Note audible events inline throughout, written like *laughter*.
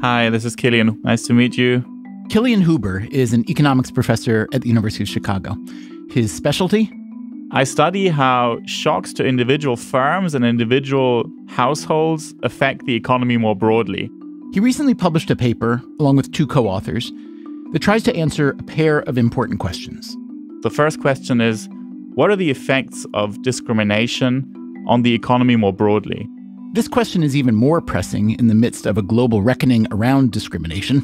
Hi, this is Kilian. Nice to meet you. Kilian Huber is an economics professor at the University of Chicago. His specialty? I study how shocks to individual firms and individual households affect the economy more broadly. He recently published a paper, along with two co authors, that tries to answer a pair of important questions. The first question is What are the effects of discrimination on the economy more broadly? This question is even more pressing in the midst of a global reckoning around discrimination.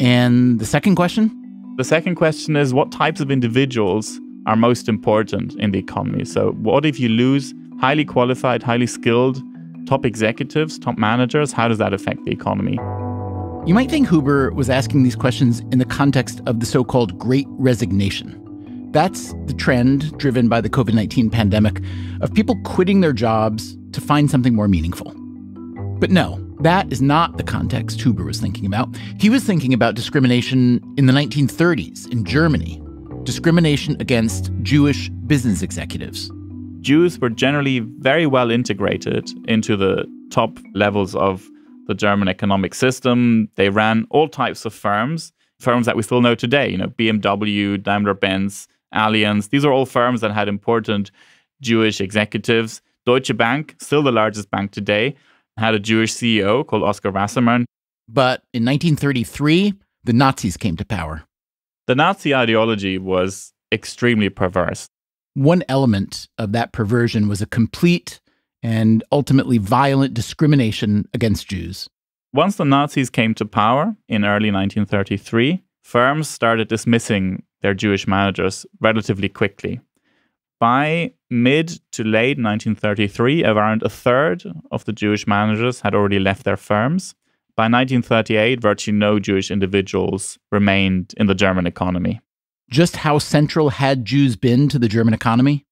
And the second question? The second question is What types of individuals are most important in the economy? So, what if you lose highly qualified, highly skilled top executives, top managers? How does that affect the economy? You might think Huber was asking these questions in the context of the so called Great Resignation. That's the trend driven by the COVID 19 pandemic of people quitting their jobs to find something more meaningful. But no, that is not the context Huber was thinking about. He was thinking about discrimination in the 1930s in Germany, discrimination against Jewish business executives. Jews were generally very well integrated into the top levels of the German economic system. They ran all types of firms, firms that we still know today, you know, BMW, Daimler Benz, Allianz. These are all firms that had important Jewish executives. Deutsche Bank, still the largest bank today, had a Jewish CEO called Oskar Wassermann. But in 1933, the Nazis came to power. The Nazi ideology was extremely perverse. One element of that perversion was a complete and ultimately violent discrimination against Jews. Once the Nazis came to power in early 1933, firms started dismissing their Jewish managers relatively quickly. By mid to late 1933, around a third of the Jewish managers had already left their firms. By 1938, virtually no Jewish individuals remained in the German economy just how central had Jews been to the German economy?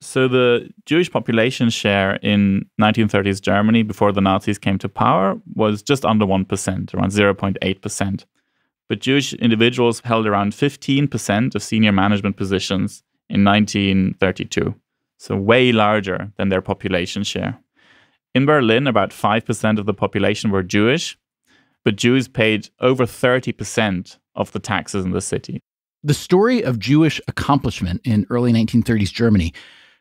So the Jewish population share in 1930s Germany before the Nazis came to power was just under 1%, around 0.8%. But Jewish individuals held around 15% of senior management positions in 1932, so way larger than their population share. In Berlin, about 5% of the population were Jewish, but Jews paid over 30% of the taxes in the city. The story of Jewish accomplishment in early 1930s Germany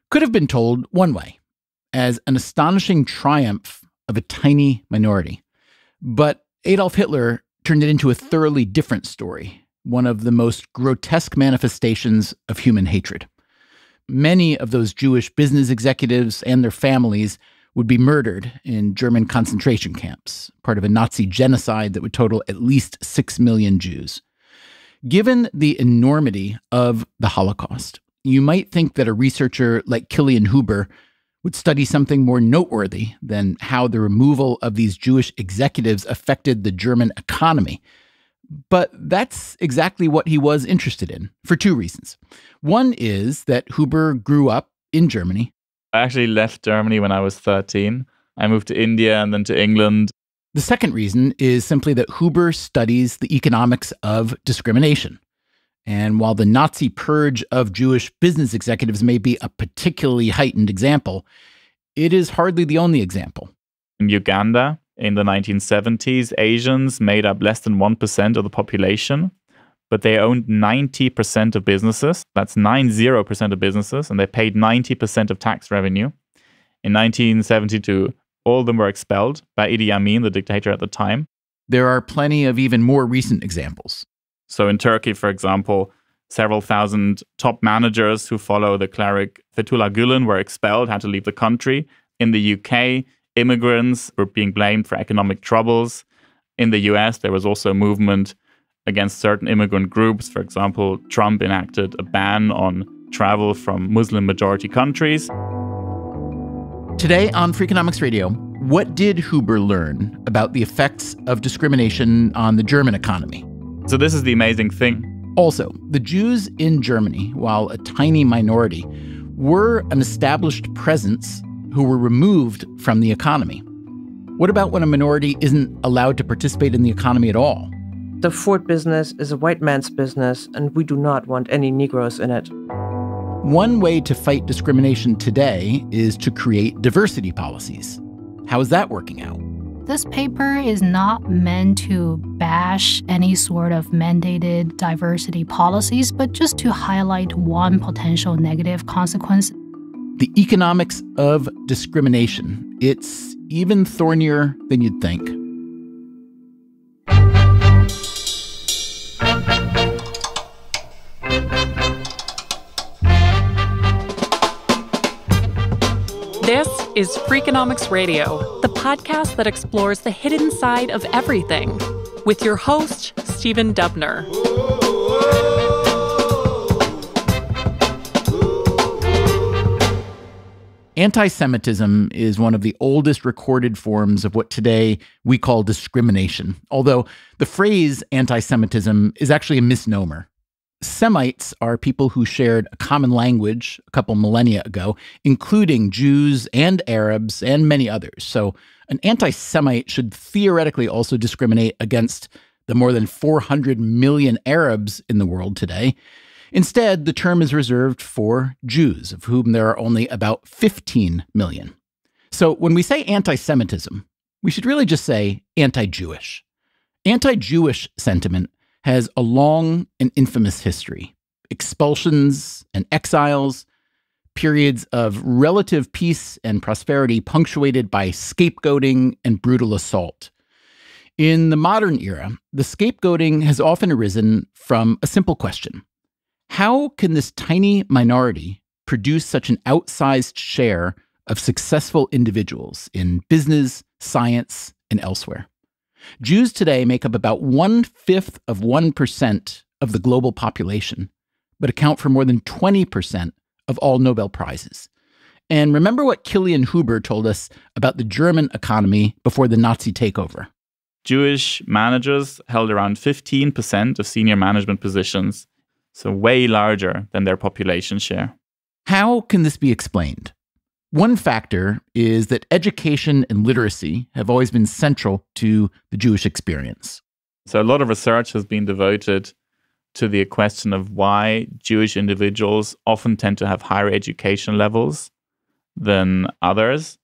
could have been told one way as an astonishing triumph of a tiny minority. But Adolf Hitler turned it into a thoroughly different story, one of the most grotesque manifestations of human hatred. Many of those Jewish business executives and their families would be murdered in German concentration camps, part of a Nazi genocide that would total at least 6 million Jews. Given the enormity of the Holocaust, you might think that a researcher like Kilian Huber would study something more noteworthy than how the removal of these Jewish executives affected the German economy. But that's exactly what he was interested in for two reasons. One is that Huber grew up in Germany. I actually left Germany when I was 13. I moved to India and then to England. The second reason is simply that Huber studies the economics of discrimination. And while the Nazi purge of Jewish business executives may be a particularly heightened example, it is hardly the only example. In Uganda, in the 1970s, Asians made up less than 1% of the population, but they owned 90% of businesses. That's 90% of businesses, and they paid 90% of tax revenue. In 1972, all of them were expelled by Idi Amin, the dictator at the time. There are plenty of even more recent examples. So in Turkey, for example, several thousand top managers who follow the cleric Fethullah Gulen were expelled, had to leave the country. In the UK, immigrants were being blamed for economic troubles. In the US, there was also a movement against certain immigrant groups. For example, Trump enacted a ban on travel from Muslim majority countries. Today on Freakonomics Radio, what did Huber learn about the effects of discrimination on the German economy? So, this is the amazing thing. Also, the Jews in Germany, while a tiny minority, were an established presence who were removed from the economy. What about when a minority isn't allowed to participate in the economy at all? The Ford business is a white man's business, and we do not want any Negroes in it. One way to fight discrimination today is to create diversity policies. How is that working out? This paper is not meant to bash any sort of mandated diversity policies, but just to highlight one potential negative consequence. The economics of discrimination. It's even thornier than you'd think. Is Freakonomics Radio, the podcast that explores the hidden side of everything, with your host, Stephen Dubner. Anti Semitism is one of the oldest recorded forms of what today we call discrimination, although the phrase anti Semitism is actually a misnomer. Semites are people who shared a common language a couple millennia ago, including Jews and Arabs and many others. So, an anti Semite should theoretically also discriminate against the more than 400 million Arabs in the world today. Instead, the term is reserved for Jews, of whom there are only about 15 million. So, when we say anti Semitism, we should really just say anti Jewish. Anti Jewish sentiment has a long and infamous history expulsions and exiles, periods of relative peace and prosperity punctuated by scapegoating and brutal assault. In the modern era, the scapegoating has often arisen from a simple question How can this tiny minority produce such an outsized share of successful individuals in business, science, and elsewhere? Jews today make up about one fifth of 1% of the global population, but account for more than 20% of all Nobel Prizes. And remember what Kilian Huber told us about the German economy before the Nazi takeover. Jewish managers held around 15% of senior management positions, so way larger than their population share. How can this be explained? One factor is that education and literacy have always been central to the Jewish experience. So, a lot of research has been devoted to the question of why Jewish individuals often tend to have higher education levels than others.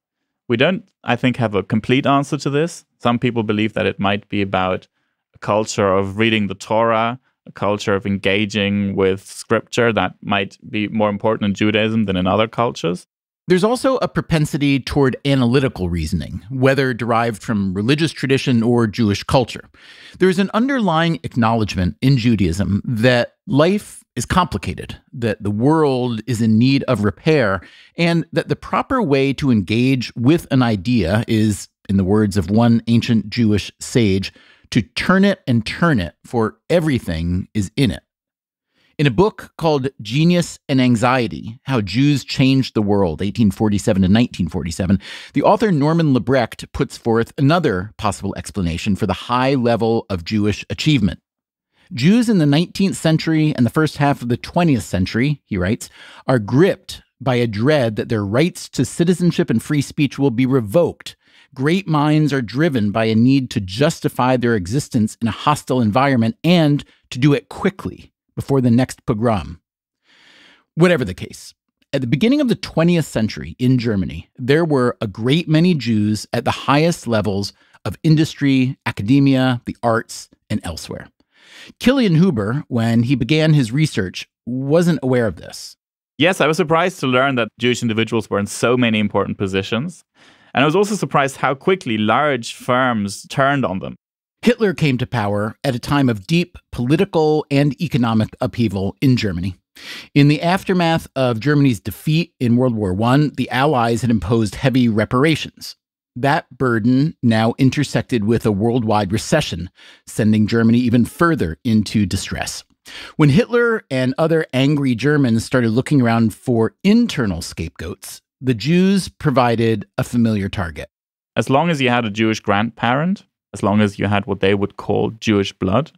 We don't, I think, have a complete answer to this. Some people believe that it might be about a culture of reading the Torah, a culture of engaging with scripture that might be more important in Judaism than in other cultures. There's also a propensity toward analytical reasoning, whether derived from religious tradition or Jewish culture. There's an underlying acknowledgement in Judaism that life is complicated, that the world is in need of repair, and that the proper way to engage with an idea is, in the words of one ancient Jewish sage, to turn it and turn it, for everything is in it. In a book called Genius and Anxiety How Jews Changed the World, 1847 to 1947, the author Norman Lebrecht puts forth another possible explanation for the high level of Jewish achievement. Jews in the 19th century and the first half of the 20th century, he writes, are gripped by a dread that their rights to citizenship and free speech will be revoked. Great minds are driven by a need to justify their existence in a hostile environment and to do it quickly before the next pogrom. Whatever the case, at the beginning of the 20th century in Germany, there were a great many Jews at the highest levels of industry, academia, the arts, and elsewhere. Kilian Huber, when he began his research, wasn't aware of this. Yes, I was surprised to learn that Jewish individuals were in so many important positions. And I was also surprised how quickly large firms turned on them. Hitler came to power at a time of deep political and economic upheaval in Germany. In the aftermath of Germany's defeat in World War I, the Allies had imposed heavy reparations. That burden now intersected with a worldwide recession, sending Germany even further into distress. When Hitler and other angry Germans started looking around for internal scapegoats, the Jews provided a familiar target. As long as you had a Jewish grandparent, as long as you had what they would call Jewish blood,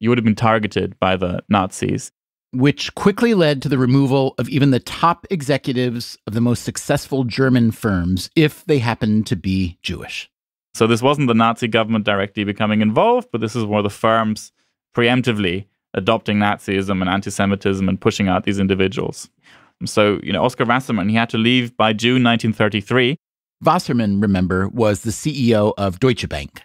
you would have been targeted by the Nazis. Which quickly led to the removal of even the top executives of the most successful German firms if they happened to be Jewish. So this wasn't the Nazi government directly becoming involved, but this is where the firms preemptively adopting Nazism and anti Semitism and pushing out these individuals. So, you know, Oskar Wassermann, he had to leave by June 1933 Wassermann, remember, was the CEO of Deutsche Bank.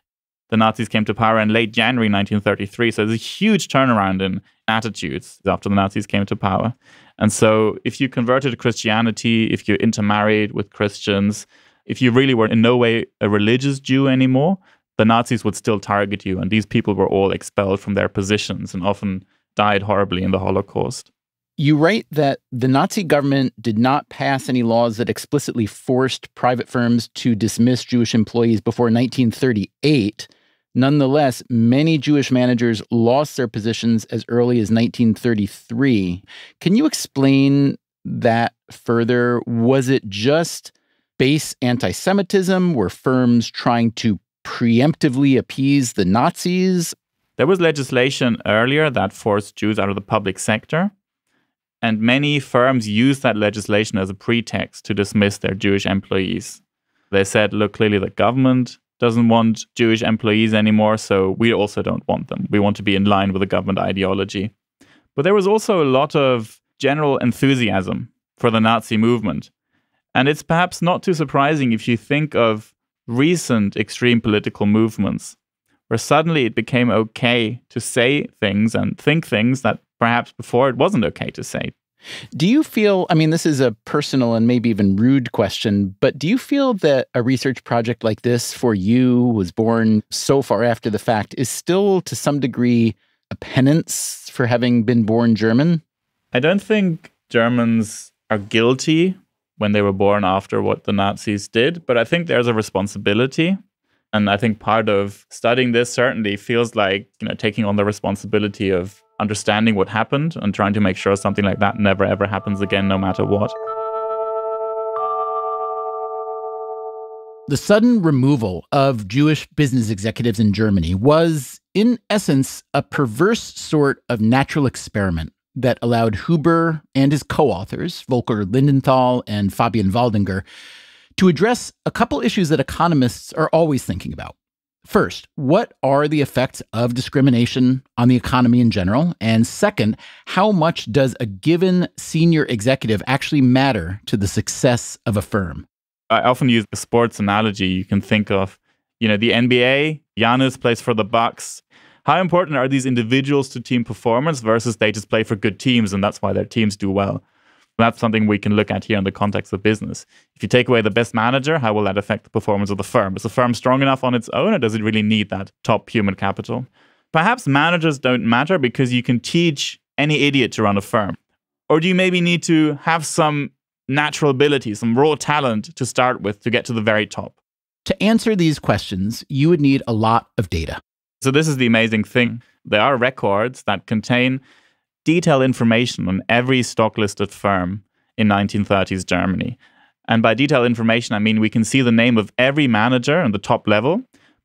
The Nazis came to power in late January 1933. So there's a huge turnaround in attitudes after the Nazis came to power. And so if you converted to Christianity, if you intermarried with Christians, if you really were in no way a religious Jew anymore, the Nazis would still target you. And these people were all expelled from their positions and often died horribly in the Holocaust. You write that the Nazi government did not pass any laws that explicitly forced private firms to dismiss Jewish employees before 1938. Nonetheless, many Jewish managers lost their positions as early as 1933. Can you explain that further? Was it just base anti Semitism? Were firms trying to preemptively appease the Nazis? There was legislation earlier that forced Jews out of the public sector. And many firms used that legislation as a pretext to dismiss their Jewish employees. They said, look, clearly the government doesn't want Jewish employees anymore, so we also don't want them. We want to be in line with the government ideology. But there was also a lot of general enthusiasm for the Nazi movement. And it's perhaps not too surprising if you think of recent extreme political movements where suddenly it became okay to say things and think things that perhaps before it wasn't okay to say. Do you feel, I mean, this is a personal and maybe even rude question, but do you feel that a research project like this for you was born so far after the fact is still to some degree a penance for having been born German? I don't think Germans are guilty when they were born after what the Nazis did, but I think there's a responsibility. And I think part of studying this certainly feels like, you know, taking on the responsibility of understanding what happened and trying to make sure something like that never ever happens again, no matter what. The sudden removal of Jewish business executives in Germany was, in essence, a perverse sort of natural experiment that allowed Huber and his co authors, Volker Lindenthal and Fabian Waldinger, to address a couple issues that economists are always thinking about. First, what are the effects of discrimination on the economy in general? And second, how much does a given senior executive actually matter to the success of a firm? I often use a sports analogy. You can think of, you know, the NBA, Giannis plays for the Bucks. How important are these individuals to team performance versus they just play for good teams and that's why their teams do well? That's something we can look at here in the context of business. If you take away the best manager, how will that affect the performance of the firm? Is the firm strong enough on its own, or does it really need that top human capital? Perhaps managers don't matter because you can teach any idiot to run a firm. Or do you maybe need to have some natural ability, some raw talent to start with to get to the very top? To answer these questions, you would need a lot of data. So, this is the amazing thing. There are records that contain detailed information on every stock listed firm in 1930s Germany. And by detailed information, I mean we can see the name of every manager on the top level,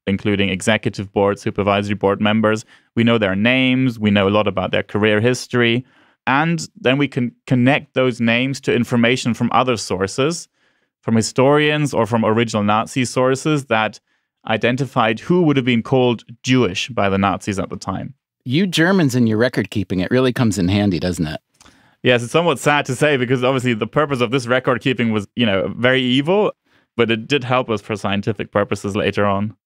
including executive board, supervisory board members. We know their names, we know a lot about their career history. And then we can connect those names to information from other sources, from historians or from original Nazi sources that identified who would have been called Jewish by the Nazis at the time you Germans and your record keeping, it really comes in handy, doesn't it? Yes, it's somewhat sad to say because obviously the purpose of this record keeping was, you know, very evil, but it did help us for scientific purposes later on.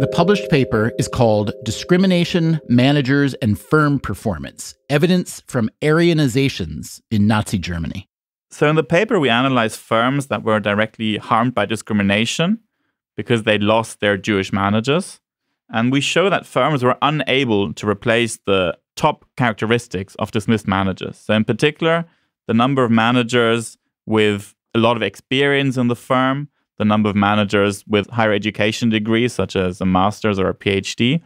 The published paper is called Discrimination, Managers, and Firm Performance Evidence from Aryanizations in Nazi Germany. So, in the paper, we analyzed firms that were directly harmed by discrimination because they lost their Jewish managers. And we show that firms were unable to replace the top characteristics of dismissed managers. So, in particular, the number of managers with a lot of experience in the firm, the number of managers with higher education degrees, such as a master's or a PhD,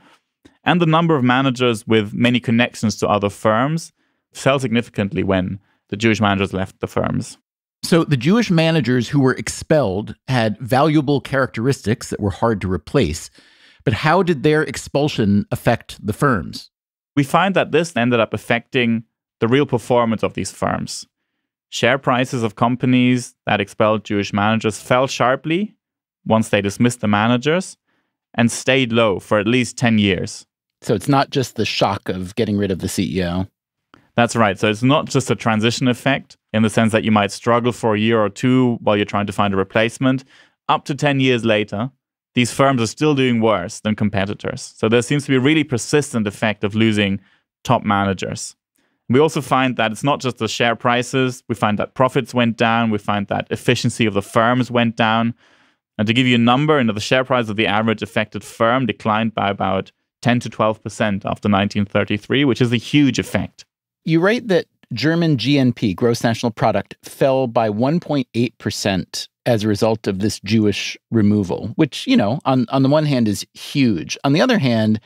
and the number of managers with many connections to other firms fell significantly when the Jewish managers left the firms. So, the Jewish managers who were expelled had valuable characteristics that were hard to replace. But how did their expulsion affect the firms? We find that this ended up affecting the real performance of these firms. Share prices of companies that expelled Jewish managers fell sharply once they dismissed the managers and stayed low for at least 10 years. So it's not just the shock of getting rid of the CEO. That's right. So it's not just a transition effect. in the sense that you might struggle for a year or two while you're trying to find a replacement. Up to 10 years later, these firms are still doing worse than competitors. So there seems to be a really persistent effect of losing top managers. We also find that it's not just the share prices. We find that profits went down. We find that efficiency of the firms went down. And to give you a number, you know, the share price of the average affected firm declined by about 10 to 12% after 1933, which is a huge effect. You write that German GNP, gross national product, fell by 1.8% as a result of this Jewish removal, which, you know, on, on the one hand is huge. On the other hand,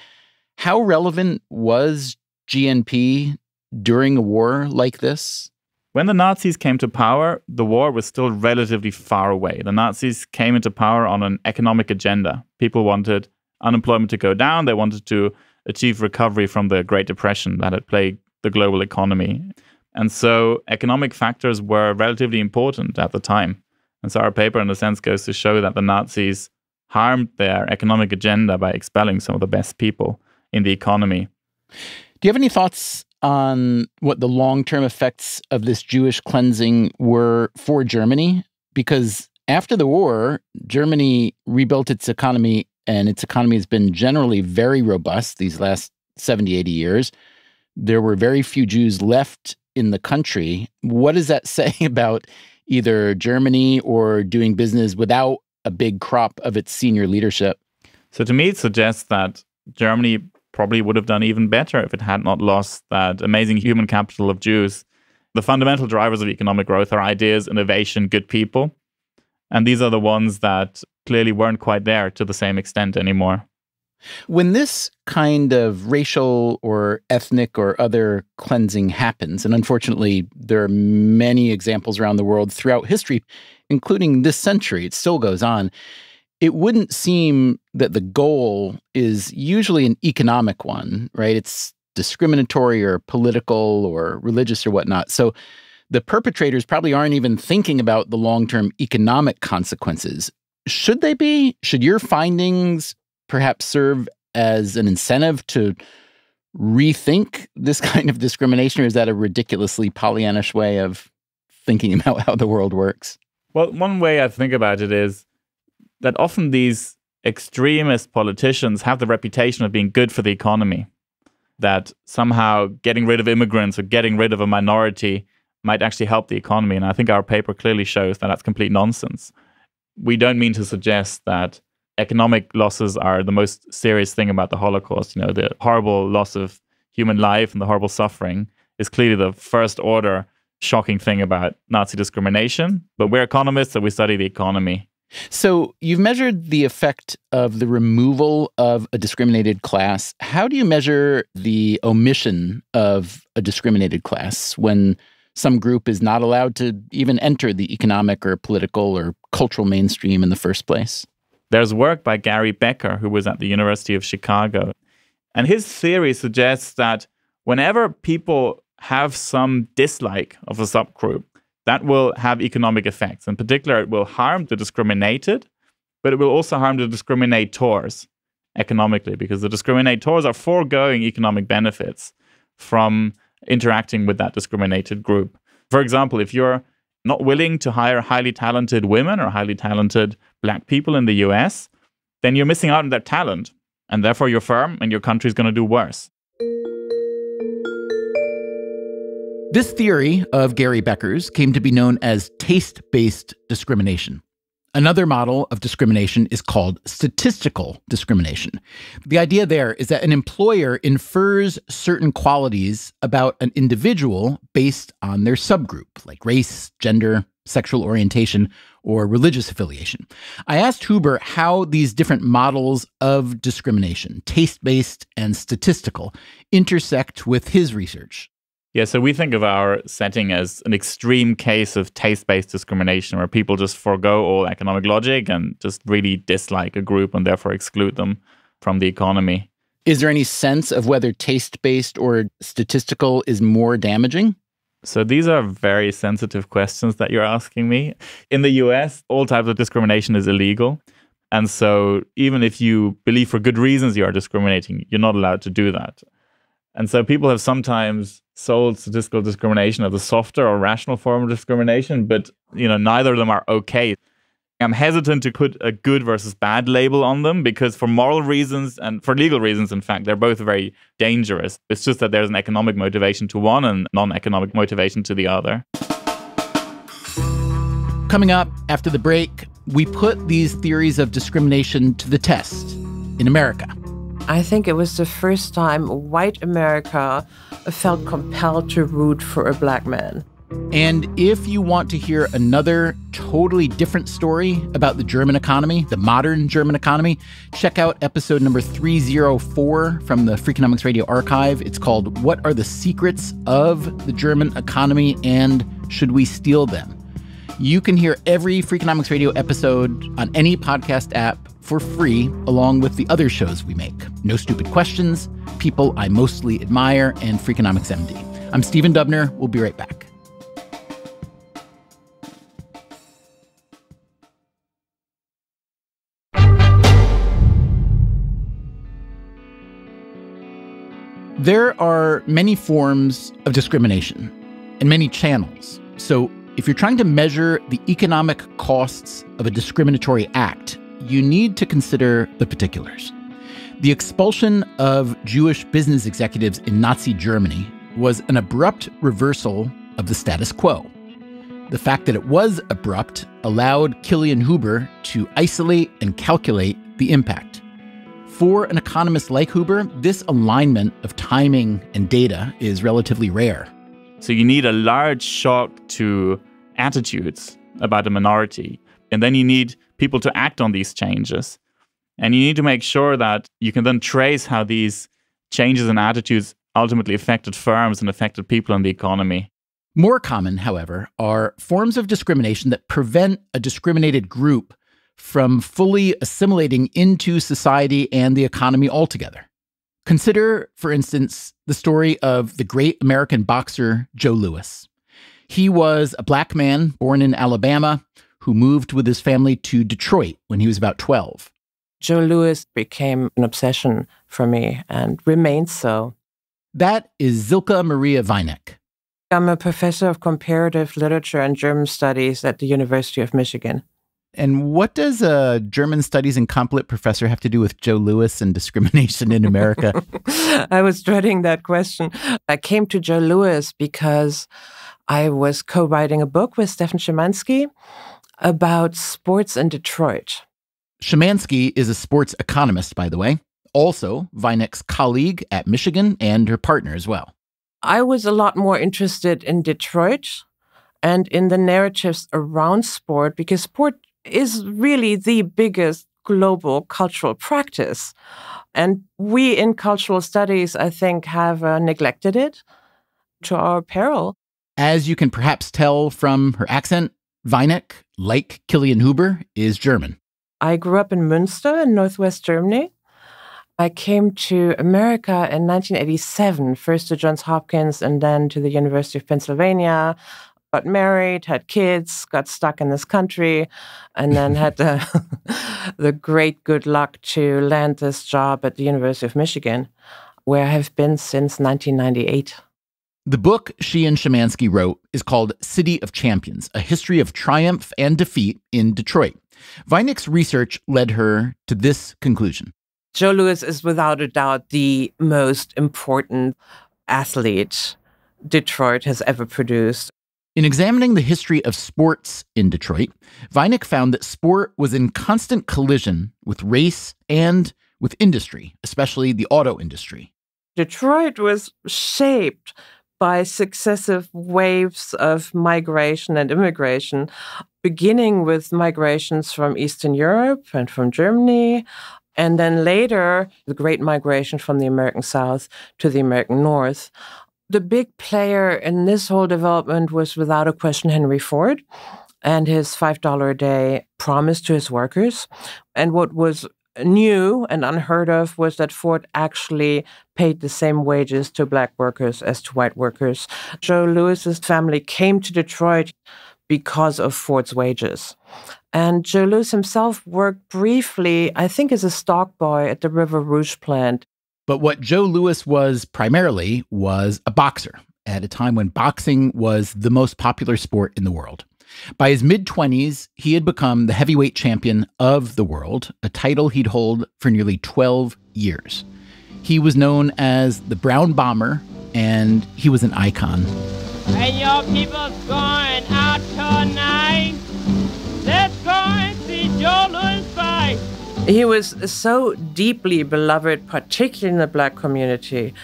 how relevant was GNP during a war like this? When the Nazis came to power, the war was still relatively far away. The Nazis came into power on an economic agenda. People wanted unemployment to go down, they wanted to achieve recovery from the Great Depression that had plagued the global economy. And so economic factors were relatively important at the time. And so our paper, in a sense, goes to show that the Nazis harmed their economic agenda by expelling some of the best people in the economy. Do you have any thoughts on what the long term effects of this Jewish cleansing were for Germany? Because after the war, Germany rebuilt its economy, and its economy has been generally very robust these last 70, 80 years. There were very few Jews left in the country. What does that *laughs* say about either Germany or doing business without a big crop of its senior leadership? So to me, it suggests that Germany probably would have done even better if it had not lost that amazing human capital of Jews. The fundamental drivers of economic growth are ideas, innovation, good people. And these are the ones that clearly weren't quite there to the same extent anymore. When this kind of racial or ethnic or other cleansing happens, and unfortunately, there are many examples around the world throughout history, including this century, it still goes on. It wouldn't seem that the goal is usually an economic one, right? It's discriminatory or political or religious or whatnot. So the perpetrators probably aren't even thinking about the long term economic consequences. Should they be? Should your findings perhaps serve as an incentive to rethink this *laughs* kind of discrimination, or is that a ridiculously Pollyannish way of thinking *laughs* about how the world works? Well, one way I think about it is that often these extremist politicians have the reputation of being good for the economy. That somehow getting rid of immigrants or getting rid of a minority might actually help the economy. And I think our paper clearly shows that that's complete nonsense. We don't mean to suggest that economic losses are the most serious thing about the Holocaust. You know, the horrible loss of human life and the horrible suffering is clearly the first order shocking thing about Nazi discrimination. But we're economists, so we study the economy. So you've measured the effect of the removal of a discriminated class. How do you measure the omission of a discriminated class when some group is not allowed to even enter the economic or political or cultural mainstream in the first place? There's work by Gary Becker, who was at the University of Chicago. And his theory suggests that whenever people have some dislike of a subgroup, that will have economic effects. In particular, it will harm the discriminated, but it will also harm the discriminators economically because the discriminators are foregoing economic benefits from interacting with that discriminated group. For example, if you're not willing to hire highly talented women or highly talented black people in the US, then you're missing out on that talent. And therefore, your firm and your country is going to do worse. This theory of Gary Becker's came to be known as taste based discrimination. Another model of discrimination is called statistical discrimination. The idea there is that an employer infers certain qualities about an individual based on their subgroup, like race, gender, sexual orientation, or religious affiliation. I asked Huber how these different models of discrimination, taste based and statistical, intersect with his research. Yeah, so we think of our setting as an extreme case of taste based discrimination where people just forego all economic logic and just really dislike a group and therefore exclude them from the economy. Is there any sense of whether taste based or statistical is more damaging? So these are very sensitive questions that you're asking me. In the US, all types of discrimination is illegal. And so even if you believe for good reasons you are discriminating, you're not allowed to do that. And so people have sometimes sold statistical discrimination as a softer or rational form of discrimination, but you know neither of them are okay. I'm hesitant to put a good versus bad label on them because, for moral reasons and for legal reasons, in fact, they're both very dangerous. It's just that there's an economic motivation to one and non economic motivation to the other. Coming up after the break, we put these theories of discrimination to the test in America. I think it was the first time white America felt compelled to root for a black man. And if you want to hear another totally different story about the German economy, the modern German economy, check out episode number 304 from the Freakonomics Radio archive. It's called What Are the Secrets of the German Economy and Should We Steal Them? You can hear every Freakonomics Radio episode on any podcast app for free, along with the other shows we make No Stupid Questions, People I Mostly Admire, and Freakonomics MD. I'm Stephen Dubner. We'll be right back. There are many forms of discrimination and many channels. So, if you're trying to measure the economic costs of a discriminatory act, you need to consider the particulars. The expulsion of Jewish business executives in Nazi Germany was an abrupt reversal of the status quo. The fact that it was abrupt allowed Kilian Huber to isolate and calculate the impact. For an economist like Huber, this alignment of timing and data is relatively rare. So you need a large shock to attitudes about a minority. And then you need people to act on these changes. And you need to make sure that you can then trace how these changes in attitudes ultimately affected firms and affected people in the economy. More common, however, are forms of discrimination that prevent a discriminated group from fully assimilating into society and the economy altogether. Consider, for instance, the story of the great American boxer Joe Louis. He was a black man born in Alabama who moved with his family to Detroit when he was about 12. Joe Louis became an obsession for me and remains so. That is Silke-Maria Weineck. I'm a professor of comparative literature and German studies at the University of Michigan. And what does a German studies and comp lit professor have to do with Joe Louis and discrimination in America? *laughs* I was dreading that question. I came to Joe Louis because I was co writing a book with Stefan Szymanski about sports in Detroit. Szymanski is a sports economist, by the way, also Weineck's colleague at Michigan and her partner as well. I was a lot more interested in Detroit and in the narratives around sport because sport is really the biggest global cultural practice. And we in cultural studies, I think, have uh, neglected it to our peril. As you can perhaps tell from her accent, Weineck, like Kilian Huber, is German. I grew up in Münster in northwest Germany. I came to America in 1987, first to Johns Hopkins and then to the University of Pennsylvania. Got married, had kids, got stuck in this country, and then had the, *laughs* the great good luck to land this job at the University of Michigan, where I have been since 1998. The book she and Szymanski wrote is called City of Champions A History of Triumph and Defeat in Detroit. Weineck's research led her to this conclusion Joe Louis is without a doubt the most important athlete Detroit has ever produced. In examining the history of sports in Detroit, Weineck found that sport was in constant collision with race and with industry, especially the auto industry. Detroit was shaped by successive waves of migration and immigration, beginning with migrations from Eastern Europe and from Germany, and then later the great migration from the American South to the American North. The big player in this whole development was without a question Henry Ford and his $5 a day promise to his workers. And what was new and unheard of was that Ford actually paid the same wages to black workers as to white workers. Joe Louis's family came to Detroit because of Ford's wages. And Joe Louis himself worked briefly, I think, as a stock boy at the River Rouge plant. But what Joe Louis was primarily was a boxer, at a time when boxing was the most popular sport in the world. By his mid 20s, he had become the heavyweight champion of the world, a title he'd hold for nearly 12 years. He was known as the Brown Bomber, and he was an icon. Hey, your people's going out tonight. Let's go and see Joe Louis fight. He was so deeply beloved, particularly in the black community.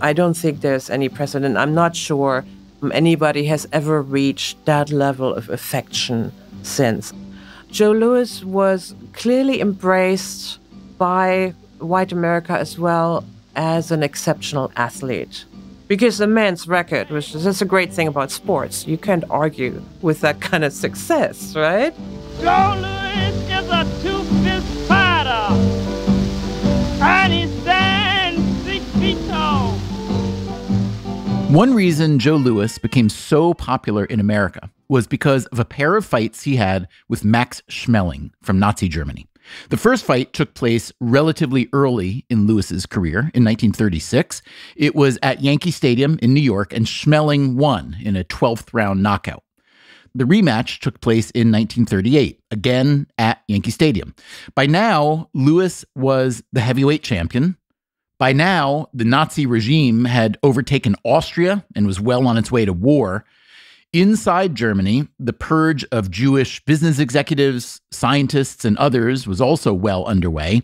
I don't think there's any precedent. I'm not sure Um, anybody has ever reached that level of affection since. Joe Louis was clearly embraced by white America as well as an exceptional athlete. Because the man's record, which is that's a great thing about sports, you can't argue with that kind of success, right? Joe Louis is a two-fist fighter, and he One reason Joe Louis became so popular in America was because of a pair of fights he had with Max Schmeling from Nazi Germany. The first fight took place relatively early in Louis's career in 1936. It was at Yankee Stadium in New York, and Schmeling won in a 12th round knockout. The rematch took place in 1938, again at Yankee Stadium. By now, Louis was the heavyweight champion. By now, the Nazi regime had overtaken Austria and was well on its way to war. Inside Germany, the purge of Jewish business executives, scientists, and others was also well underway.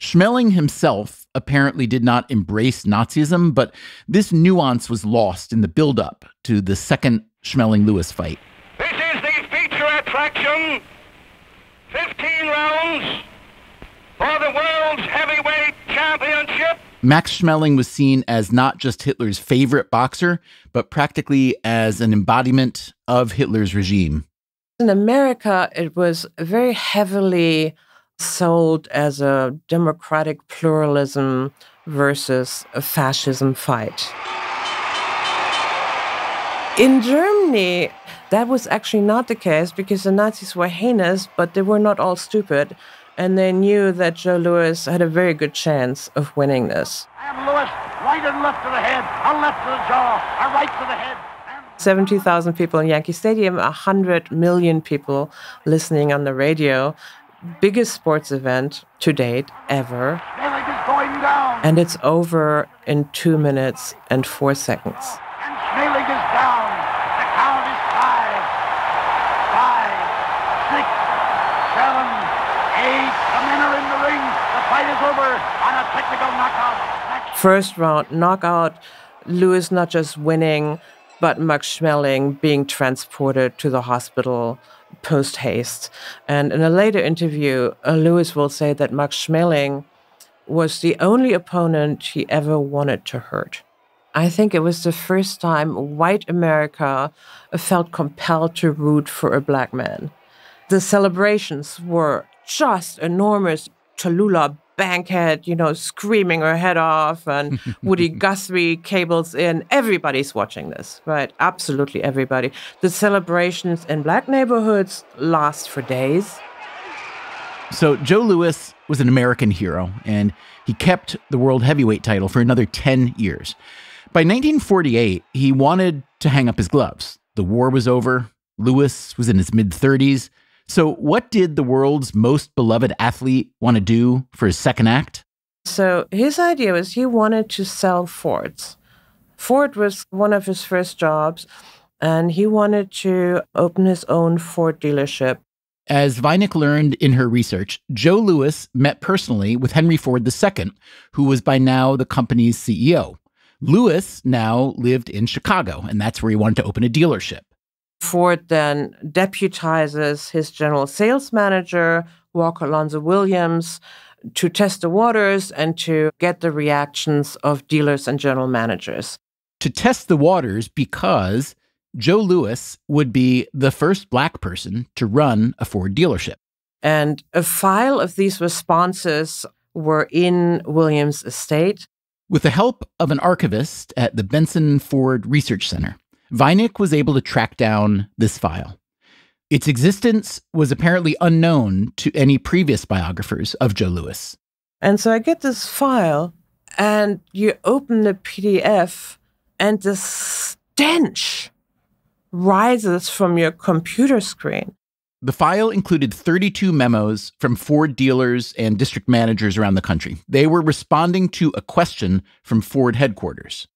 Schmeling himself apparently did not embrace Nazism, but this nuance was lost in the buildup to the second Schmeling Louis fight. This is the feature attraction 15 rounds for the world's heavyweight championship. Max Schmeling was seen as not just Hitler's favorite boxer, but practically as an embodiment of Hitler's regime. In America, it was very heavily sold as a democratic pluralism versus a fascism fight. In Germany, that was actually not the case because the Nazis were heinous, but they were not all stupid and they knew that Joe Louis had a very good chance of winning this. Louis, right and left to the head, a left to the jaw, a right to the head. 70,000 people in Yankee Stadium, 100 million people listening on the radio. Biggest sports event to date ever. Is going down. And it's over in two minutes and four seconds. And Schmeling is down. The count is five, five, six, seven, eight. The men are in the ring. The fight is over on a technical knockout. First round knockout, Louis not just winning, but Max Schmeling being transported to the hospital post haste. And in a later interview, uh, Louis will say that Max Schmeling was the only opponent he ever wanted to hurt. I think it was the first time white America felt compelled to root for a black man. The celebrations were just enormous. Tallulah Bankhead, you know, screaming her head off, and *laughs* Woody Guthrie cables in. Everybody's watching this, right? Absolutely everybody. The celebrations in black neighborhoods last for days. So, Joe Louis was an American hero, and he kept the world heavyweight title for another 10 years. By 1948, he wanted to hang up his gloves. The war was over. Louis was in his mid 30s. So, what did the world's most beloved athlete want to do for his second act? So, his idea was he wanted to sell Fords. Ford was one of his first jobs, and he wanted to open his own Ford dealership. As Weineck learned in her research, Joe Louis met personally with Henry Ford II, who was by now the company's CEO. Louis now lived in Chicago, and that's where he wanted to open a dealership. Ford then deputizes his general sales manager, Walker Alonzo Williams, to test the waters and to get the reactions of dealers and general managers. To test the waters because Joe Louis would be the first black person to run a Ford dealership. And a file of these responses were in Williams' estate. With the help of an archivist at the Benson Ford Research Center, Weineck was able to track down this file. Its existence was apparently unknown to any previous biographers of Joe Louis. And so I get this file, and you open the PDF, and the stench rises from your computer screen. The file included 32 memos from Ford dealers and district managers around the country. They were responding to a question from Ford headquarters.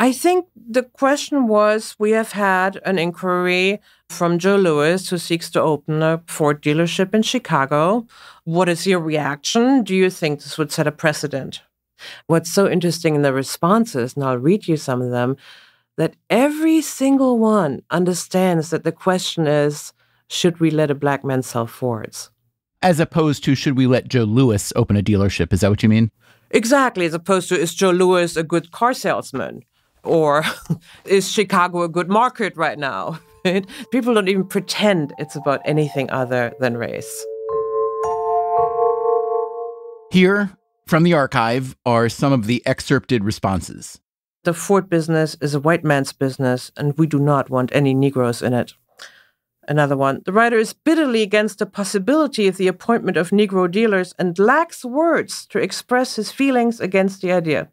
I think the question was we have had an inquiry from Joe Louis, who seeks to open a Ford dealership in Chicago. What is your reaction? Do you think this would set a precedent? What's so interesting in the responses, and I'll read you some of them, that every single one understands that the question is should we let a black man sell Fords? As opposed to should we let Joe Louis open a dealership? Is that what you mean? Exactly, as opposed to is Joe Louis a good car salesman? Or *laughs* is Chicago a good market right now? *laughs* People don't even pretend it's about anything other than race. Here, from the archive, are some of the excerpted responses. The Ford business is a white man's business, and we do not want any Negroes in it. Another one. The writer is bitterly against the possibility of the appointment of Negro dealers and lacks words to express his feelings against the idea.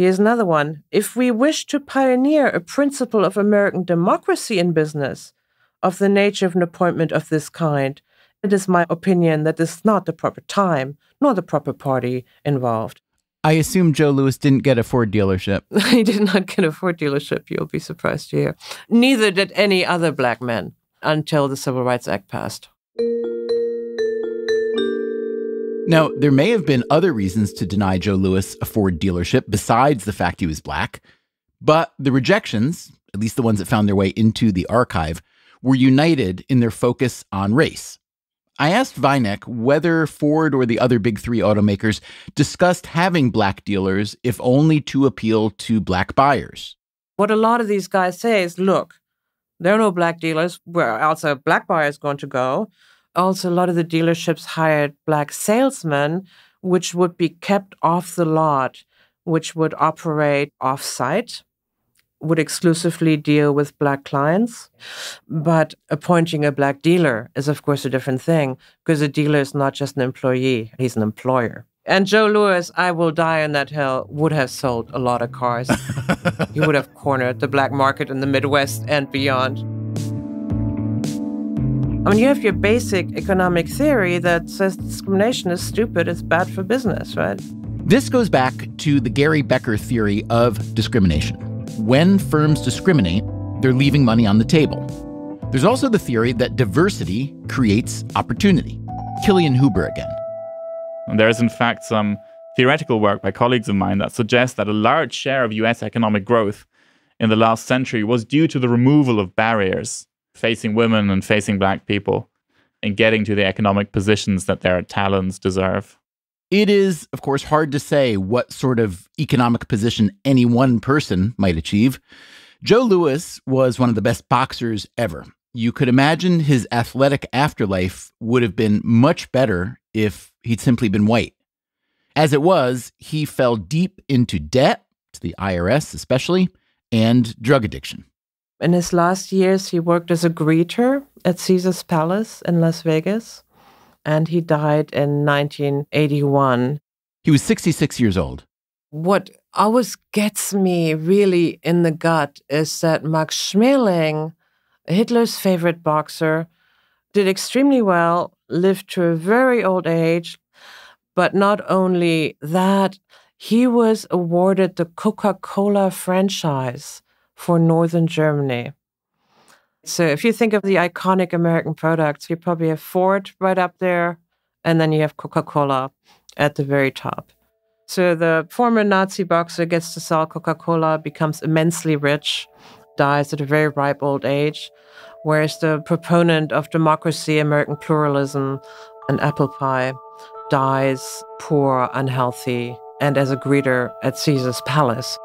Here's another one. If we wish to pioneer a principle of American democracy in business of the nature of an appointment of this kind, it is my opinion that this is not the proper time nor the proper party involved. I assume Joe Louis didn't get a Ford dealership. *laughs* he did not get a Ford dealership, you'll be surprised to hear. Neither did any other black men until the Civil Rights Act passed. Now, there may have been other reasons to deny Joe Louis a Ford dealership besides the fact he was black, but the rejections, at least the ones that found their way into the archive, were united in their focus on race. I asked Weineck whether Ford or the other big three automakers discussed having black dealers, if only to appeal to black buyers. What a lot of these guys say is look, there are no black dealers. Where else a black buyer is going to go? Also, a lot of the dealerships hired black salesmen, which would be kept off the lot, which would operate off site, would exclusively deal with black clients. But appointing a black dealer is, of course, a different thing because a dealer is not just an employee, he's an employer. And Joe Louis, I Will Die on That Hill, would have sold a lot of cars. *laughs* he would have cornered the black market in the Midwest and beyond. I mean, you have your basic economic theory that says discrimination is stupid, it's bad for business, right? This goes back to the Gary Becker theory of discrimination. When firms discriminate, they're leaving money on the table. There's also the theory that diversity creates opportunity. Kilian Huber again. And there is, in fact, some theoretical work by colleagues of mine that suggests that a large share of US economic growth in the last century was due to the removal of barriers facing women and facing black people and getting to the economic positions that their talents deserve. It is, of course, hard to say what sort of economic position any one person might achieve. Joe Louis was one of the best boxers ever. You could imagine his athletic afterlife would have been much better if he'd simply been white. As it was, he fell deep into debt, to the IRS especially, and drug addiction. In his last years, he worked as a greeter at Caesar's Palace in Las Vegas, and he died in 1981. He was 66 years old. What always gets me really in the gut is that Max Schmeling, Hitler's favorite boxer, did extremely well, lived to a very old age, but not only that, he was awarded the Coca Cola franchise for Northern Germany. So if you think of the iconic American products, you probably have Ford right up there, and then you have Coca Cola at the very top. So the former Nazi boxer gets to sell Coca Cola, becomes immensely rich, dies at a very ripe old age, whereas the proponent of democracy, American pluralism, and apple pie dies poor, unhealthy, and as a greeter at Caesar's palace.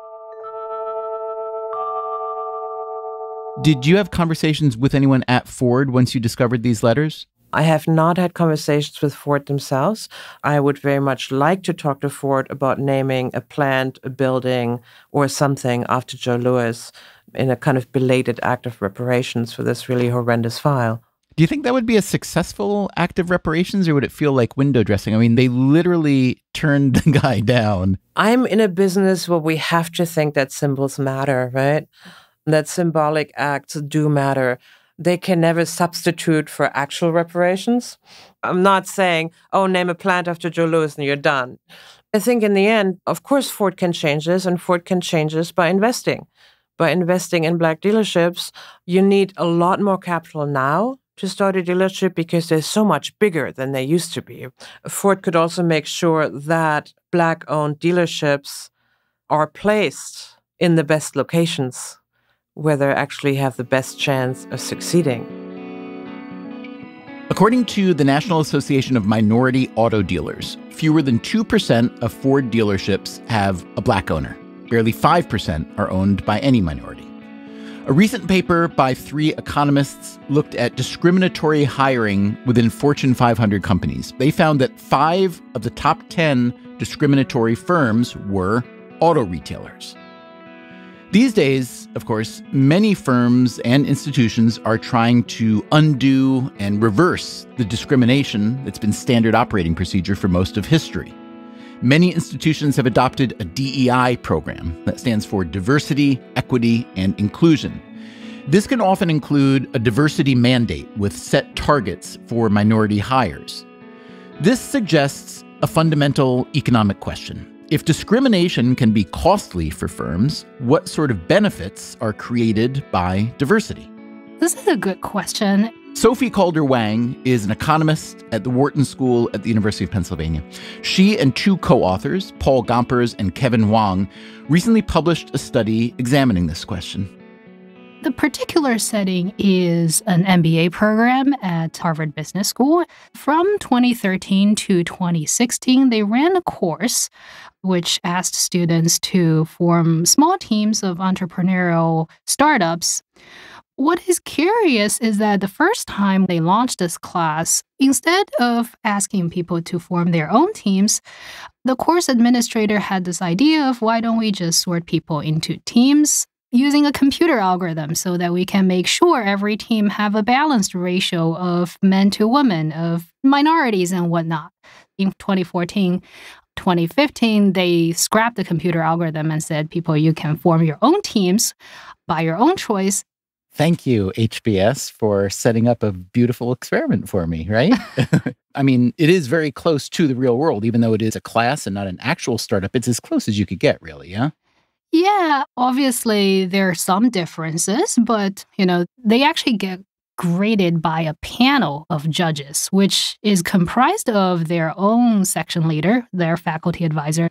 Did you have conversations with anyone at Ford once you discovered these letters? I have not had conversations with Ford themselves. I would very much like to talk to Ford about naming a plant, a building, or something after Joe Louis in a kind of belated act of reparations for this really horrendous file. Do you think that would be a successful act of reparations or would it feel like window dressing? I mean, they literally turned the *laughs* guy down. I'm in a business where we have to think that symbols matter, right? That symbolic acts do matter. They can never substitute for actual reparations. I'm not saying, oh, name a plant after Joe Louis and you're done. I think in the end, of course, Ford can change this, and Ford can change this by investing. By investing in black dealerships, you need a lot more capital now to start a dealership because they're so much bigger than they used to be. Ford could also make sure that black owned dealerships are placed in the best locations where they actually have the best chance of succeeding. According to the National Association of Minority Auto Dealers, fewer than 2% of Ford dealerships have a black owner. Barely 5% are owned by any minority. A recent paper by three economists looked at discriminatory hiring within Fortune 500 companies. They found that five of the top 10 discriminatory firms were auto retailers. These days, of course, many firms and institutions are trying to undo and reverse the discrimination that's been standard operating procedure for most of history. Many institutions have adopted a DEI program that stands for diversity, equity, and inclusion. This can often include a diversity mandate with set targets for minority hires. This suggests a fundamental economic question if discrimination can be costly for firms, what sort of benefits are created by diversity? This is a good question. Sophie Calder Wang is an economist at the Wharton School at the University of Pennsylvania. She and two co authors, Paul Gompers and Kevin Huang, recently published a study examining this question. The particular setting is an MBA program at Harvard Business School. From 2013 to 2016, they ran a course which asked students to form small teams of entrepreneurial startups. What is curious is that the first time they launched this class, instead of asking people to form their own teams, the course administrator had this idea of why don't we just sort people into teams using a computer algorithm so that we can make sure every team have a balanced ratio of men to women, of minorities and whatnot. In 2014, 2015, they scrapped the computer algorithm and said, people, you can form your own teams by your own choice. Thank you, HBS, for setting up a beautiful experiment for me, right? *laughs* I mean, it is very close to the real world, even though it is a class and not an actual startup. It's as close as you could get, really, yeah? Yeah, obviously there are some differences, but you know, they actually get graded by a panel of judges, which is comprised of their own section leader, their faculty advisor,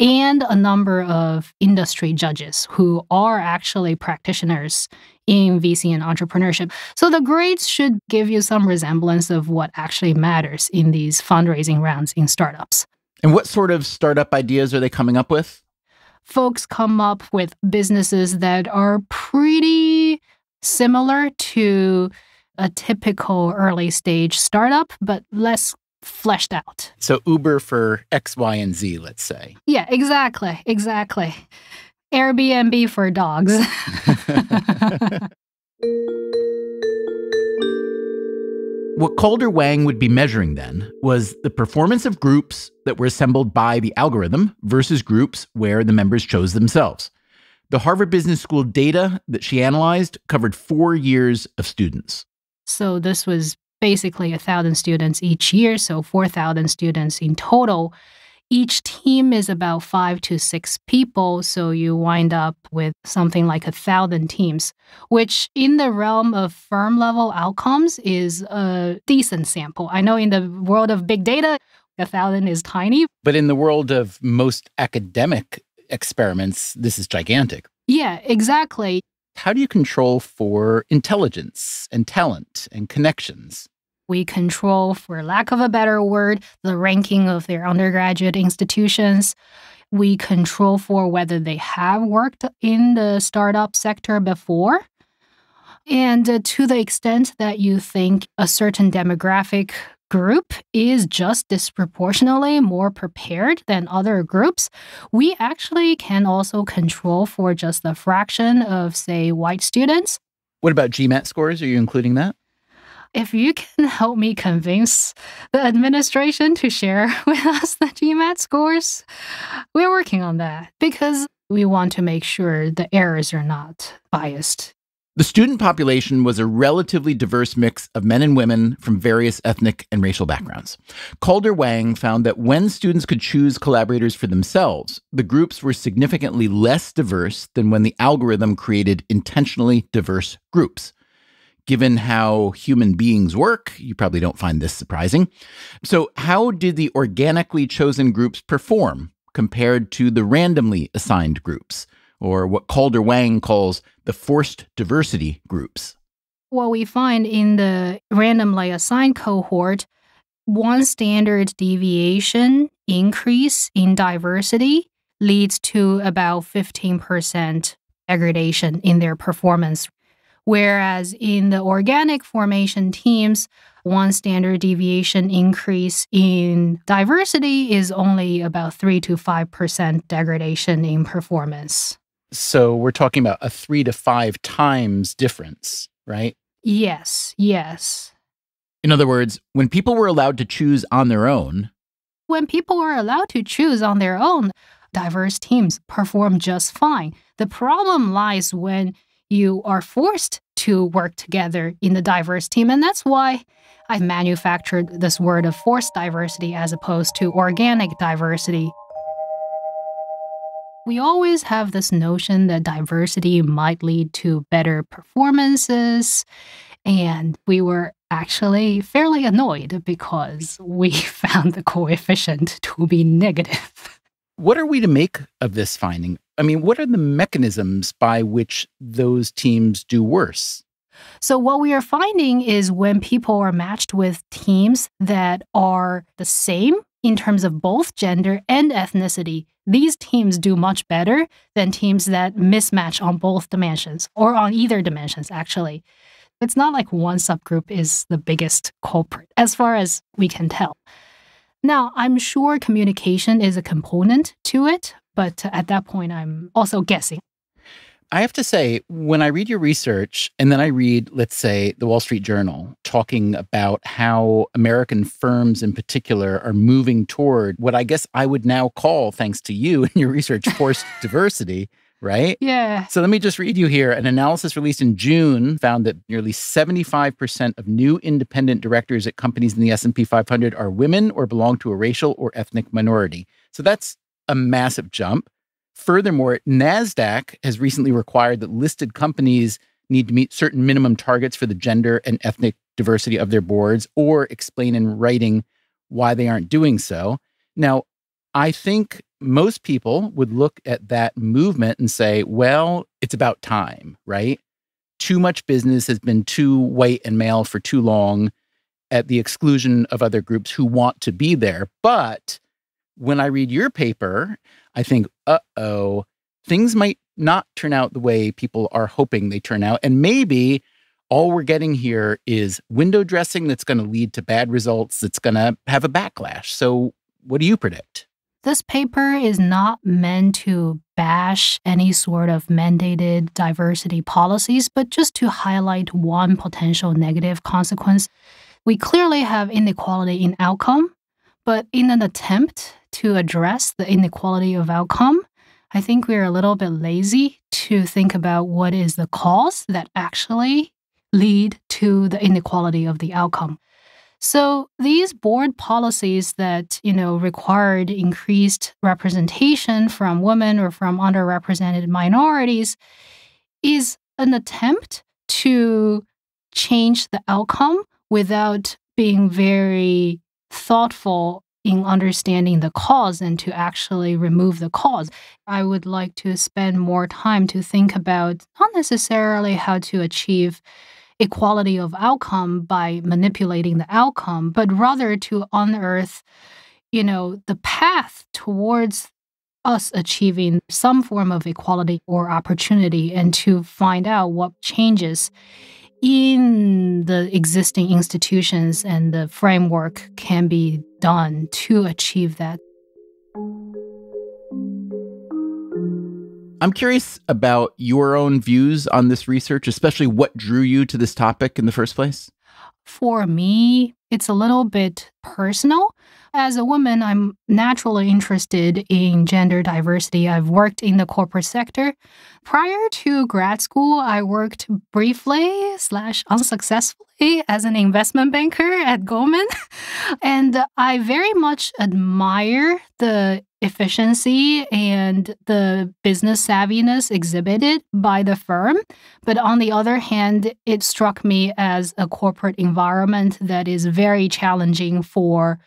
and a number of industry judges who are actually practitioners in VC and entrepreneurship. So the grades should give you some resemblance of what actually matters in these fundraising rounds in startups. And what sort of startup ideas are they coming up with? Folks come up with businesses that are pretty similar to a typical early stage startup, but less fleshed out. So Uber for X, Y, and Z, let's say. Yeah, exactly. Exactly. Airbnb for dogs. *laughs* *laughs* *laughs* What Calder Wang would be measuring then was the performance of groups that were assembled by the algorithm versus groups where the members chose themselves. The Harvard Business School data that she analyzed covered four years of students. So this was basically a thousand students each year, so 4,000 students in total each team is about five to six people, so you wind up with something like a thousand teams, which in the realm of firm level outcomes is a decent sample. I know in the world of big data, a thousand is tiny. But in the world of most academic experiments, this is gigantic. Yeah, exactly. How do you control for intelligence and talent and connections? We control, for lack of a better word, the ranking of their undergraduate institutions. We control for whether they have worked in the startup sector before. And uh, to the extent that you think a certain demographic group is just disproportionately more prepared than other groups, we actually can also control for just a fraction of, say, white students. What about GMAT scores? Are you including that? If you can help me convince the administration to share *laughs* with us the GMAT scores, we're working on that because we want to make sure the errors are not biased. The student population was a relatively diverse mix of men and women from various ethnic and racial backgrounds. Calder Wang found that when students could choose collaborators for themselves, the groups were significantly less diverse than when the algorithm created intentionally diverse groups. Given how human beings work, you probably don't find this surprising. So, how did the organically chosen groups perform compared to the randomly assigned groups? or what Calder Wang calls the forced diversity groups. What we find in the randomly assigned cohort, one standard deviation increase in diversity leads to about 15% degradation in their performance. Whereas in the organic formation teams, one standard deviation increase in diversity is only about 3 to 5% degradation in performance. So we're talking about a three to five times difference, right? Yes, yes. In other words, when people were allowed to choose on their own, when people were allowed to choose on their own, diverse teams perform just fine. The problem lies when you are forced to work together in the diverse team. And that's why I've manufactured this word of forced diversity as opposed to organic diversity we always have this notion that diversity might lead to better performances. And we were actually fairly annoyed because we *laughs* found the coefficient to be negative. What are we to make of this finding? I mean, what are the mechanisms by which those teams do worse? So, what we are finding is when people are matched with teams that are the same in terms of both gender and ethnicity, these teams do much better than teams that mismatch on both dimensions or on either dimensions, actually. It's not like one subgroup is the biggest culprit, as far as we can tell. Now, I'm sure communication is a component to it, but at that point, I'm also guessing. I have to say, when I read your research and then I read, let's say, the Wall Street Journal talking about how American firms in particular are moving toward what I guess I would now call, thanks to you and your research, forced *laughs* diversity, right? Yeah. So let me just read you here. An analysis released in June found that nearly 75% of new independent directors at companies in the S&P 500 are women or belong to a racial or ethnic minority. So that's a massive jump. Furthermore, NASDAQ has recently required that listed companies need to meet certain minimum targets for the gender and ethnic diversity of their boards or explain in writing why they aren't doing so. Now, I think most people would look at that movement and say, well, it's about time, right? Too much business has been too white and male for too long at the exclusion of other groups who want to be there. But when I read your paper, I think, uh oh, things might not turn out the way people are hoping they turn out. And maybe all we're getting here is window dressing that's going to lead to bad results, that's going to have a backlash. So, what do you predict? This paper is not meant to bash any sort of mandated diversity policies, but just to highlight one potential negative consequence. We clearly have inequality in outcome, but in an attempt to address the inequality of outcome, I think we're a little bit lazy to think about what is the cause that actually lead to the inequality of the outcome. So these board policies that, you know, required increased representation from women or from underrepresented minorities is an attempt to change the outcome without being very thoughtful in understanding the cause and to actually remove the cause. I would like to spend more time to think about not necessarily how to achieve equality of outcome by manipulating the outcome, but rather to unearth, you know, the path towards us achieving some form of equality or opportunity and to find out what changes in the existing institutions and the framework can be done to achieve that. I'm curious about your own views on this research, especially what drew you to this topic in the first place. For me, it's a little bit personal. As a woman, I'm naturally interested in gender diversity. I've worked in the corporate sector. Prior to grad school, I worked briefly slash unsuccessfully as an investment banker at Goldman. *laughs* and I very much admire the efficiency and the business savviness exhibited by the firm. But on the other hand, it struck me as a corporate environment that is very challenging for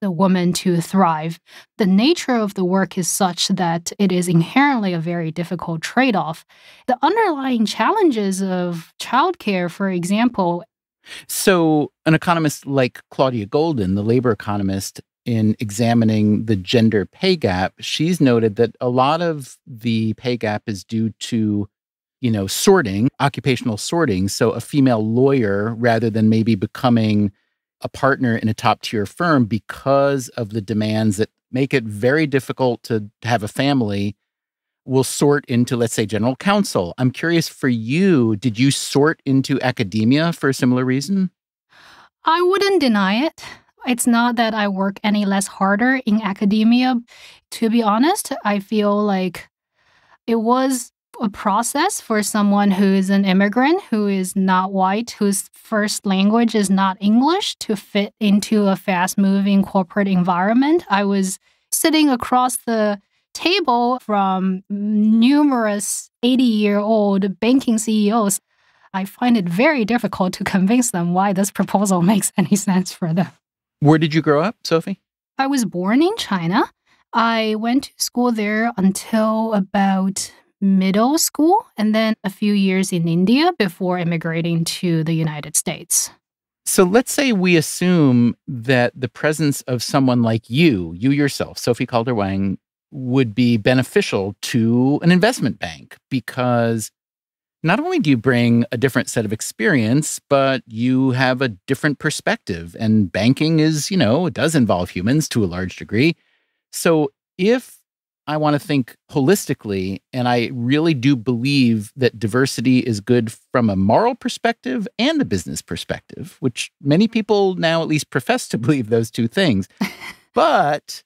the woman to thrive. The nature of the work is such that it is inherently a very difficult trade off. The underlying challenges of childcare, for example, So, an economist like Claudia Goldin, the labor economist, in examining the gender pay gap, she's noted that a lot of the pay gap is due to, you know, sorting, occupational sorting. So, a female lawyer, rather than maybe becoming a partner in a top tier firm because of the demands that make it very difficult to have a family, will sort into, let's say, general counsel. I'm curious for you, did you sort into academia for a similar reason? I wouldn't deny it. It's not that I work any less harder in academia. To be honest, I feel like it was a process for someone who is an immigrant, who is not white, whose first language is not English, to fit into a fast moving corporate environment. I was sitting across the table from numerous 80 year old banking CEOs. I find it very difficult to convince them why this proposal *laughs* makes any sense for them. Where did you grow up, Sophie? I was born in China. I went to school there until about middle school and then a few years in India before immigrating to the United States. So let's say we assume that the presence of someone like you, you yourself, Sophie Calder Wang, would be beneficial to an investment bank because not only do you bring a different set of experience, but you have a different perspective. And banking is, you know, it does involve humans to a large degree. So if I want to think holistically, and I really do believe that diversity is good from a moral perspective and a business perspective, which many people now at least profess to *laughs* believe those two things. *laughs* but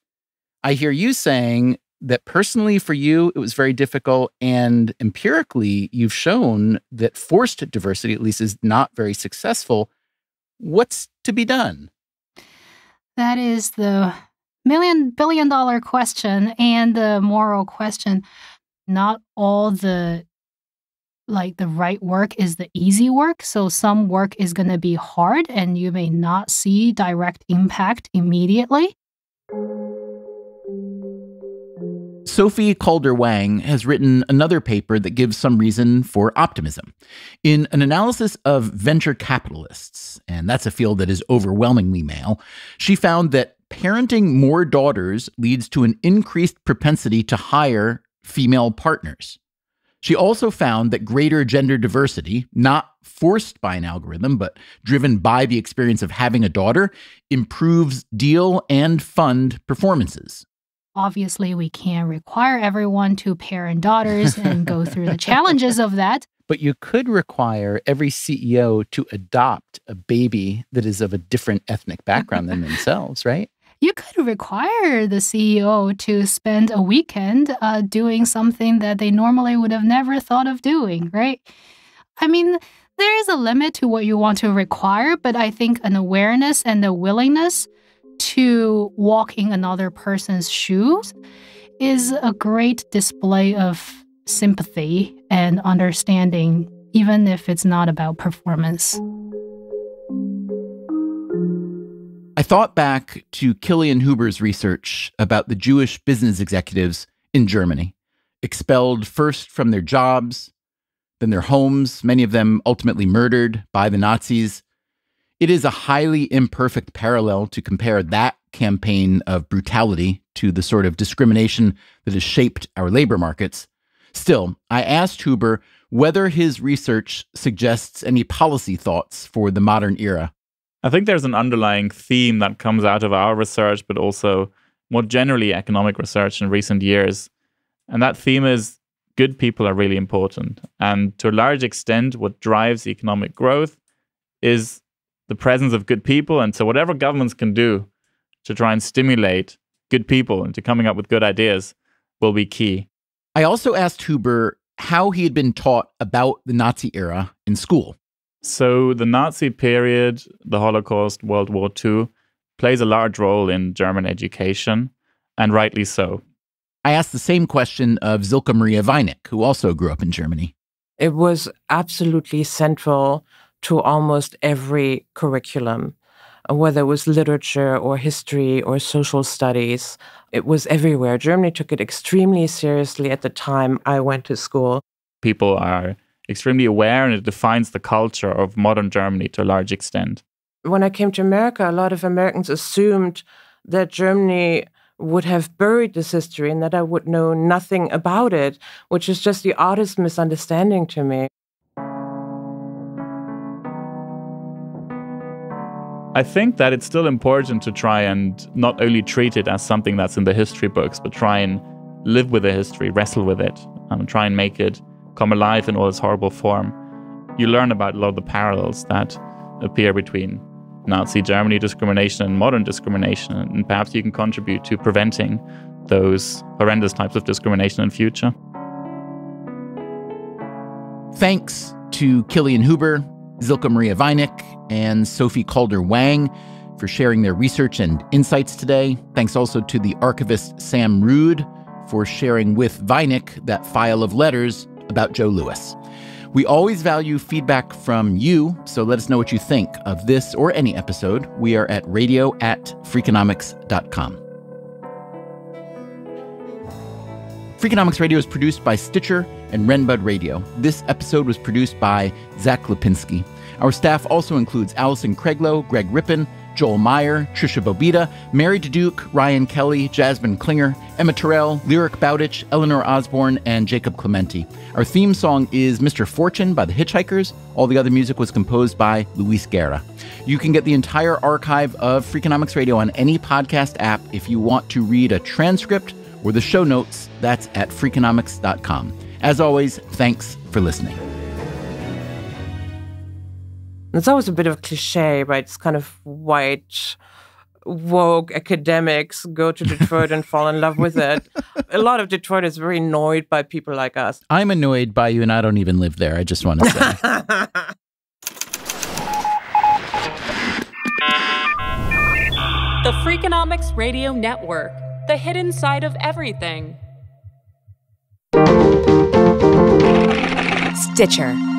I hear you saying that personally for you, it was very difficult. And empirically, you've shown that forced diversity, at least, is not very successful. What's to be done? That is the million billion dollar question and the moral question. Not all the like the right work is the easy work. So some work is going to be hard and you may not see direct impact immediately. Sophie Calder Wang has written another paper that gives some reason for optimism. In an analysis of venture capitalists, and that's a field that is overwhelmingly male, she found that parenting more daughters leads to an increased propensity to hire female partners. She also found that greater gender diversity, not forced by an algorithm, but driven by the experience of having a daughter, improves deal and fund performances. Obviously, we can't require everyone to parent daughters and go through the challenges of that. *laughs* But you could require every CEO to adopt a baby that is of a different ethnic background than themselves, right? You could require the CEO to spend a weekend uh, doing something that they normally would have never thought of doing, right? I mean, there is a limit to what you want to require, but I think an awareness and a willingness to walk in another person's shoes is a great display of sympathy and understanding, even if it's not about performance. I thought back to Kilian Huber's research about the Jewish business executives in Germany, expelled first from their jobs, then their homes, many of them ultimately murdered by the Nazis. It is a highly imperfect parallel to compare that campaign of brutality to the sort of discrimination that has shaped our labor markets. Still, I asked Huber whether his research suggests any policy thoughts for the modern era. I think there's an underlying theme that comes out of our research, but also more generally economic research in recent years. And that theme is good people are really important. And to a large extent, what drives economic growth is the presence of good people. And so, whatever governments can do to try and stimulate good people into coming up with good ideas will be key. I also asked Huber how he had been taught about the Nazi era in school. So, the Nazi period, the Holocaust, World War II, plays a large role in German education, and rightly so. I asked the same question of Silke Maria Weineck, who also grew up in Germany. It was absolutely central to almost every curriculum, whether it was literature or history or social studies. It was everywhere. Germany took it extremely seriously at the time I went to school. People are extremely aware, and it defines the culture of modern Germany to a large extent. When I came to America, a lot of Americans assumed that Germany would have buried this history and that I would know nothing about it, which is just the oddest misunderstanding to me. I think that it's still important to try and not only treat it as something that's in the history books, but try and live with the history, wrestle with it, and try and make it come alive in all its horrible form. You learn about a lot of the parallels that appear between Nazi Germany discrimination and modern discrimination, and perhaps you can contribute to preventing those horrendous types of discrimination in future. Thanks to Kilian Huber, Silke Maria Weineck, and Sophie Calder Wang for sharing their research and insights today. Thanks also to the archivist Sam Rood for sharing with Weineck that file of letters about Joe Louis. We always value feedback from you, so let us know what you think of this or any episode. We are at radio at freakonomics.com. Freakonomics Radio is produced by Stitcher and Renbud Radio. This episode was produced by Zach Lipinski. Our staff also includes Allison Craiglow, Greg Rippin, Joel Meyer, Tricia Bobeda, Mary Duke, Ryan Kelly, Jasmine Klinger, Emma Terrell, Lyric Bowditch, Eleanor Osborne, and Jacob Clemente. Our theme song is Mr. Fortune by the Hitchhikers. All the other music was composed by Luis Guerra. You can get the entire archive of Freakonomics Radio on any podcast app. If you want to read a transcript or the show notes, that's at freakonomics.com. As always, thanks for listening. It's always a bit of a cliche, right? It's kind of white, woke academics go to Detroit and fall in love with it. A lot of Detroit is very annoyed by people like us. I'm annoyed by you, and I don't even live there. I just want to say. *laughs* The Freakonomics Radio Network, the hidden side of everything. Stitcher.